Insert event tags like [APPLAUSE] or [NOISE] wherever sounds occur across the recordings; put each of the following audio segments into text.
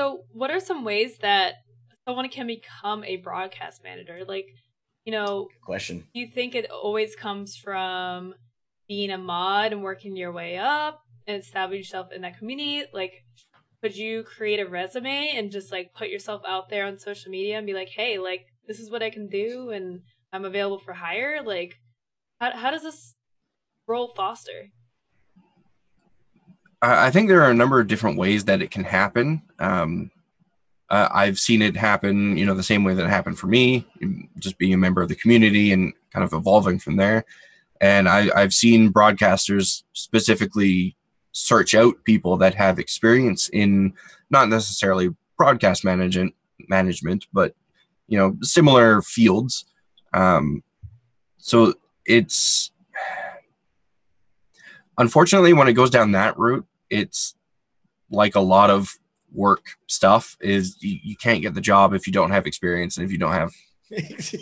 So, what are some ways that someone can become a broadcast manager? Like, you know, Good question. do you think it always comes from being a mod and working your way up and establish yourself in that community? Like, could you create a resume and just like put yourself out there on social media and be like, hey, like, this is what I can do and I'm available for hire? Like, how, how does this role foster? I think there are a number of different ways that it can happen. Um, uh, I've seen it happen, you know, the same way that it happened for me, just being a member of the community and kind of evolving from there. And I, I've seen broadcasters specifically search out people that have experience in not necessarily broadcast management, management, but you know, similar fields. Um, so it's [SIGHS] unfortunately when it goes down that route, it's like a lot of work stuff is you, you can't get the job if you don't have experience and if you don't have [LAUGHS] you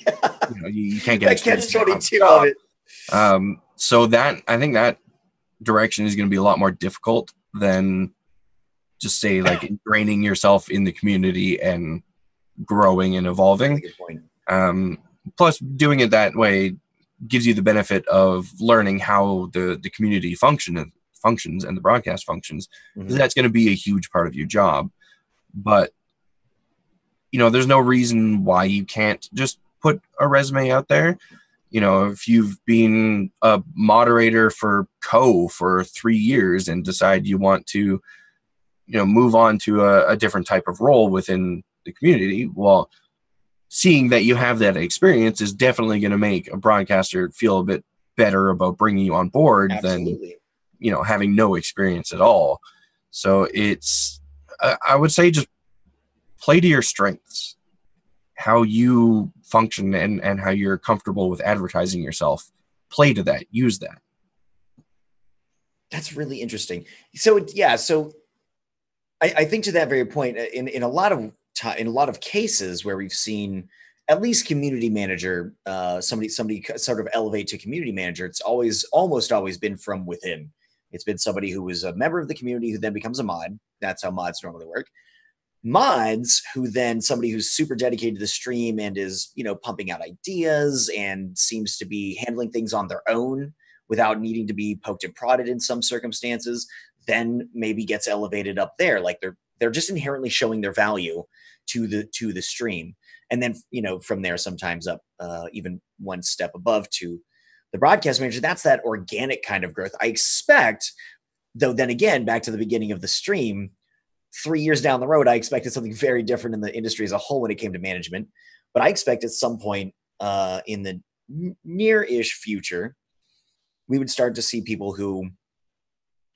know you, you can't get experience catch if you don't have twenty a two job. of it. Um, so that I think that direction is going to be a lot more difficult than just say like [COUGHS] ingraining yourself in the community and growing and evolving. Um, plus, doing it that way gives you the benefit of learning how the the community function functions and the broadcast functions. Mhm. That's going to be a huge part of your job, but you know, there's no reason why you can't just put a resume out there. You know, if you've been a moderator for Co for three years and decide you want to, you know, move on to a, a different type of role within the community, well, seeing that you have that experience is definitely going to make a broadcaster feel a bit better about bringing you on board than Absolutely. You know having no experience at all so it's i would say just play to your strengths how you function and and how you're comfortable with advertising yourself play to that use that That's really interesting. So yeah, so I, I think to that very point, uh, in in a lot of in a lot of cases where we've seen at least community manager, uh, somebody somebody sort of elevate to community manager, it's always almost always been from within. It's been somebody who was a member of the community who then becomes a mod. That's how mods normally work. Mods who then somebody who's super dedicated to the stream and is you know pumping out ideas and seems to be handling things on their own without needing to be poked and prodded in some circumstances then maybe gets elevated up there like they're they're just inherently showing their value to the to the stream and then you know from there sometimes up uh, even one step above to the broadcast manager that's that organic kind of growth. I expect though then again back to the beginning of the stream three years down the road i expected something very different in the industry as a whole when it came to management. But i expect at some point uh, in the near-ish future we would start to see people who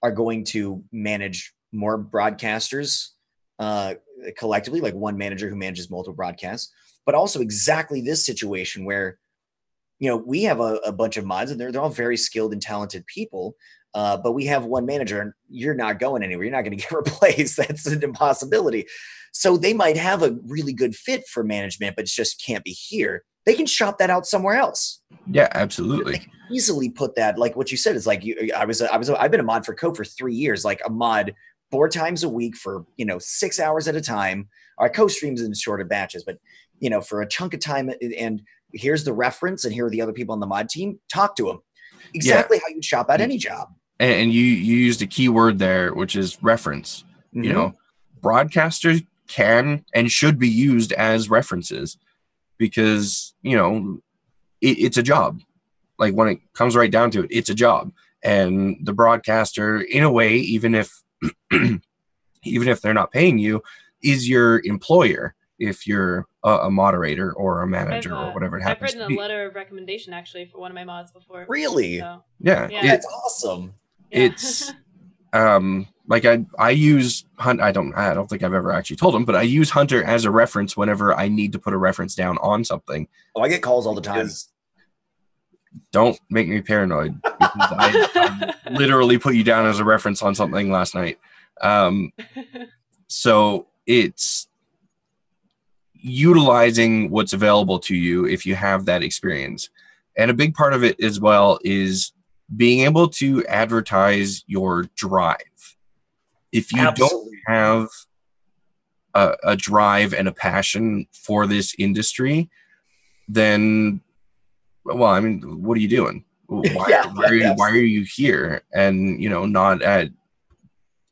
are going to manage more broadcasters uh, collectively, like one manager who manages multiple broadcasts, but also exactly this situation where, you know, we have a, a bunch of mods and they're, they're all very skilled and talented people, uh, but we have one manager and you're not going anywhere. You're not going [LAUGHS] to get replaced. That's an impossibility. So they might have a really good fit for management, but it just can't be here. They can shop that out somewhere else yeah absolutely easily put that like what you said is like you i was i was i've been a mod for code for three years like a mod four times a week for you know six hours at a time our co-streams in shorter batches but you know for a chunk of time and here's the reference and here are the other people on the mod team talk to them exactly how you'd shop at any job. And, and you you used a key word there which is reference. You Mhm. know broadcasters can and should be used as references because you know it, it's a job. Like when it comes right down to it it's a job. And the broadcaster in a way even if [CLEARS THROAT] even if they're not paying you is your employer if you're a, a moderator or a manager I've, or uh, whatever it happens, I've happens written to a letter of recommendation actually for one of my mods before. really So, yeah, Yeah. it- that's awesome yeah. it's [LAUGHS] um like i i use hunt i don't i don't think i've ever actually told him but i use hunter as a reference whenever i need to put a reference down on something oh i get calls all the time don't make me paranoid I, I [LAUGHS] literally put you down as a reference on something last night um [LAUGHS] so it's utilizing what's available to you if you have that experience and a big part of it as well is being able to advertise your drive if you Absolutely. don't have a, a drive and a passion for this industry, then, well, I mean, what are you doing? [LAUGHS] Why, Yeah, why, are you, why are you here and you know not at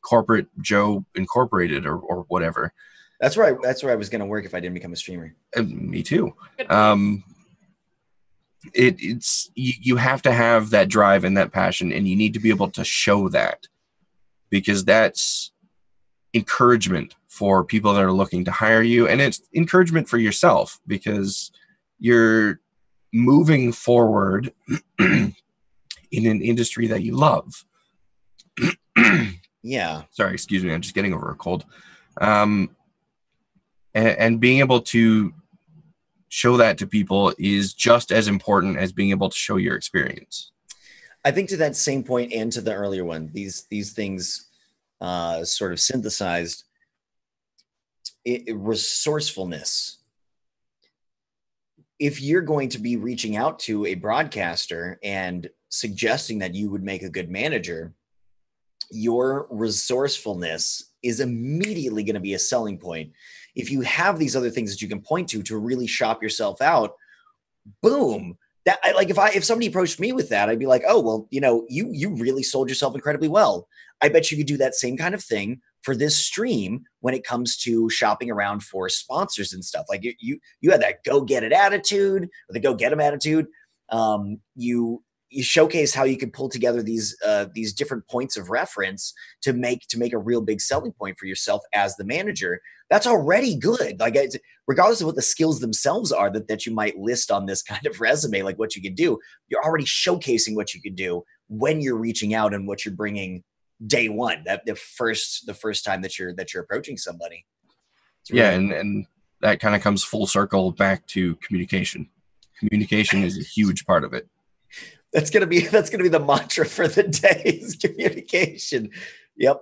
corporate Joe Incorporated or, or whatever? That's where I, that's where I was going to work if I didn't become a streamer. And me too. Um, it, it's you, you have to have that drive and that passion, and you need to be able to show that because that's encouragement for people that are looking to hire you, and it's encouragement for yourself because you're moving forward [CLEARS THROAT] in an industry that you love. Yeah. [CLEARS THROAT] Sorry, excuse me. I'm just getting over a cold. Um, and, and being able to show that to people is just as important as being able to show your experience. I think to that same point and to the earlier one, these these things uh, sort of synthesized it, resourcefulness. If you're going to be reaching out to a broadcaster and suggesting that you would make a good manager, your resourcefulness is immediately going to be a selling point. If you have these other things that you can point to to really shop yourself out, boom, that like if I if somebody approached me with that, I'd be like, oh well, you know, you you really sold yourself incredibly well. I bet you could do that same kind of thing for this stream when it comes to shopping around for sponsors and stuff. Like you you you had that go get it attitude or the go get them attitude. Um, you you showcase how you can pull together these uh, these different points of reference to make to make a real big selling point for yourself as the manager. That's already good. Like it's, regardless of what the skills themselves are that, that you might list on this [LAUGHS] kind of resume, like what you can do, you're already showcasing what you can do when you're reaching out and what you're bringing day one. That the first the first time that you're that you're approaching somebody. It's Yeah, and, and that kind of comes full circle back to communication. Communication is a huge part of it. That's gonna be [LAUGHS] that's gonna be the mantra for the day is [LAUGHS] communication. Yep.